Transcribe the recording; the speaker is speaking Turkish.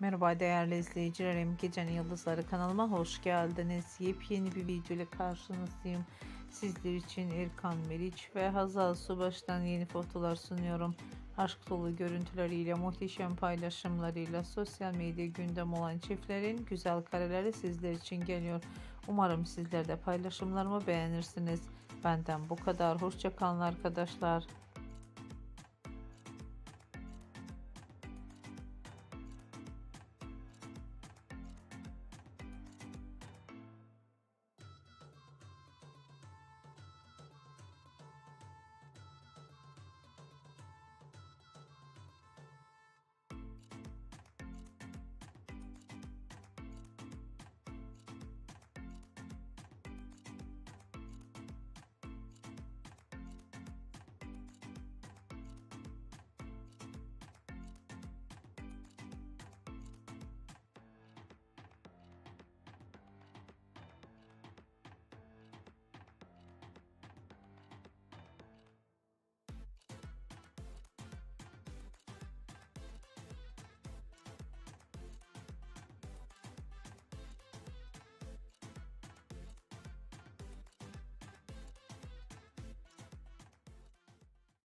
Merhaba değerli izleyicilerim. Gecenin Yıldızları kanalıma hoş geldiniz. Yepyeni bir video ile karşınızdayım. Sizler için Erkan Meriç ve Hazal Subaş'tan yeni fotolar sunuyorum. Aşk dolu görüntüleriyle, muhteşem paylaşımlarıyla sosyal medya gündem olan çiftlerin güzel kareleri sizler için geliyor. Umarım sizler de paylaşımlarımı beğenirsiniz. Benden bu kadar. Hoşçakalın arkadaşlar.